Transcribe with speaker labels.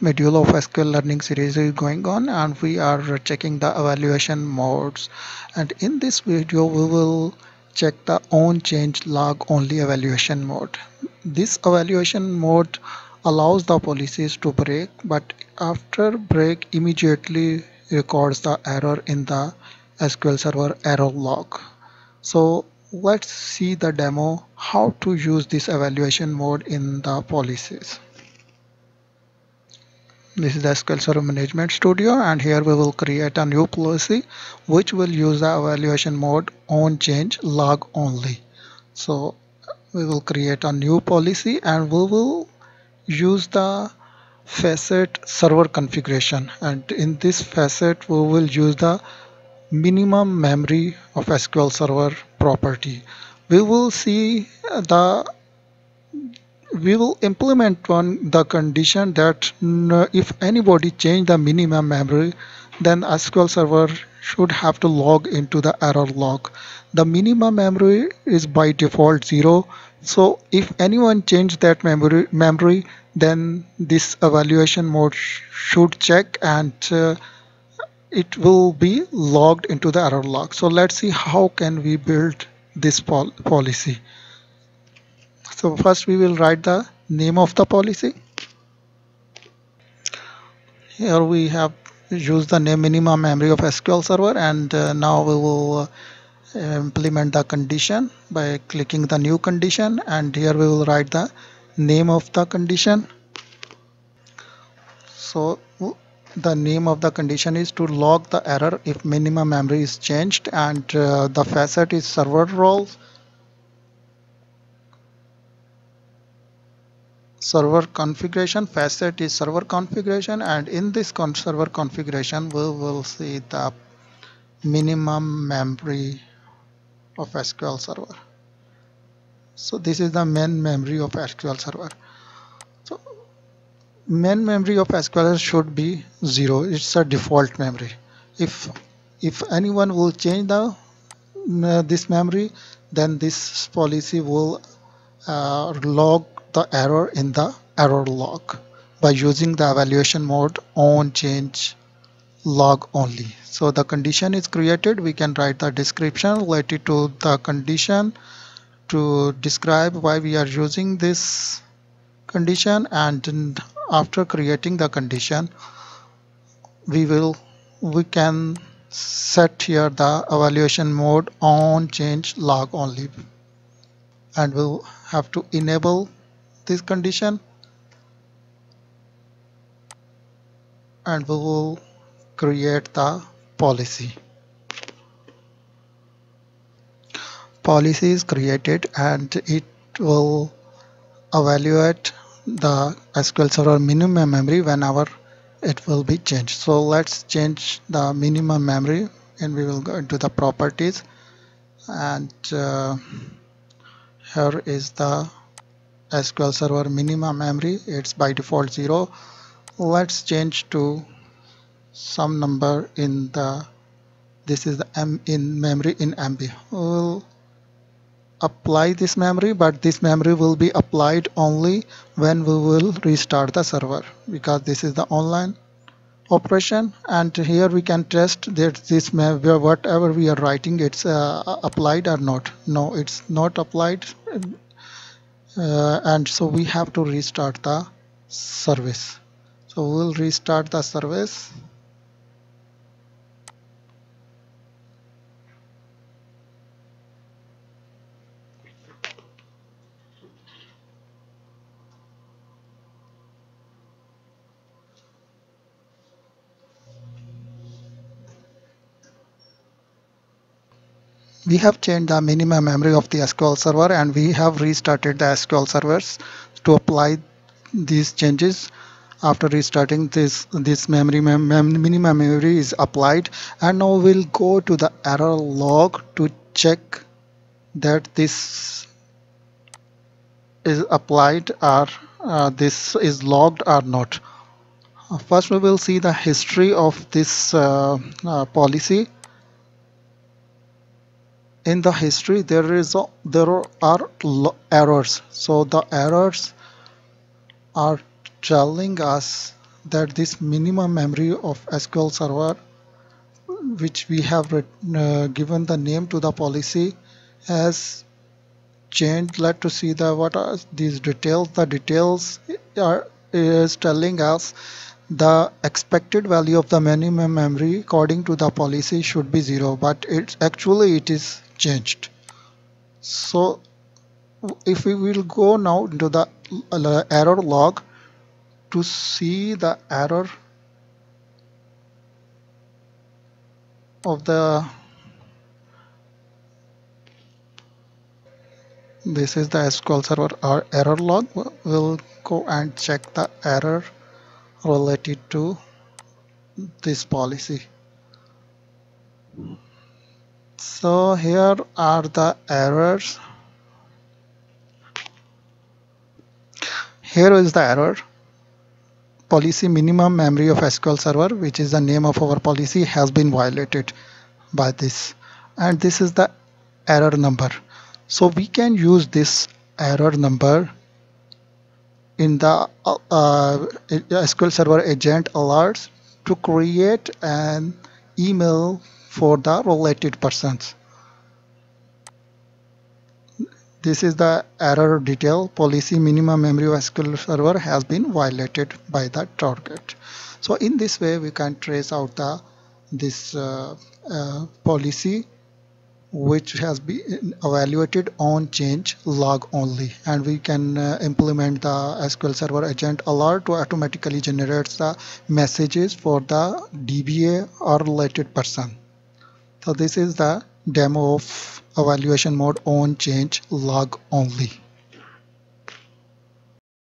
Speaker 1: module of SQL learning series is going on and we are checking the evaluation modes and in this video we will check the on change log only evaluation mode. This evaluation mode allows the policies to break but after break immediately records the error in the SQL Server error log. So let's see the demo how to use this evaluation mode in the policies. This is the SQL Server Management Studio and here we will create a new policy which will use the evaluation mode on change log only. So we will create a new policy and we will use the facet server configuration and in this facet we will use the minimum memory of SQL Server property. We will see the we will implement one the condition that if anybody change the minimum memory then SQL Server should have to log into the error log. The minimum memory is by default zero. So if anyone change that memory memory then this evaluation mode sh should check and uh, it will be logged into the error log. So let's see how can we build this pol policy. So first we will write the name of the policy. Here we have used the name minimum memory of SQL Server and uh, now we will uh, implement the condition by clicking the new condition and here we will write the name of the condition. So the name of the condition is to log the error if minimum memory is changed and uh, the facet is server roles server configuration facet is server configuration and in this con server configuration we will see the minimum memory of SQL server. So this is the main memory of SQL server. So main memory of SQL should be zero. It's a default memory. If if anyone will change the uh, this memory then this policy will uh, log the error in the error log by using the evaluation mode on change log only. So the condition is created. We can write the description related to the condition to describe why we are using this condition and after creating the condition we will we can set here the evaluation mode on change log only and we'll have to enable this condition. And we will create the policy. Policy is created and it will evaluate the SQL Server minimum memory whenever it will be changed. So let's change the minimum memory and we will go into the properties. And uh, here is the SQL Server minimum memory it's by default 0 let's change to some number in the this is the M in memory in MB we'll apply this memory but this memory will be applied only when we will restart the server because this is the online operation and here we can test that this whatever we are writing it's uh, applied or not. No it's not applied uh, and so we have to restart the service. So we'll restart the service we have changed the minimum memory of the SQL server and we have restarted the SQL servers to apply these changes. After restarting this this memory mem minimum memory is applied and now we'll go to the error log to check that this is applied or uh, this is logged or not. First we will see the history of this uh, uh, policy in the history there is a, there are errors. So the errors are telling us that this minimum memory of SQL Server which we have uh, given the name to the policy has changed. Let us see the what are these details? The details are is telling us the expected value of the minimum memory according to the policy should be zero but it's actually it is changed. So if we will go now into the uh, error log to see the error of the this is the SQL Server error log. We'll go and check the error related to this policy so here are the errors. Here is the error. Policy minimum memory of SQL Server which is the name of our policy has been violated by this. And this is the error number. So we can use this error number in the uh, uh, SQL Server agent alerts to create an email for the related persons this is the error detail policy minimum memory of SQL Server has been violated by the target. So in this way we can trace out the this uh, uh, policy which has been evaluated on change log only and we can uh, implement the SQL Server agent alert to automatically generate the messages for the DBA or related person. So this is the demo of evaluation mode on change log only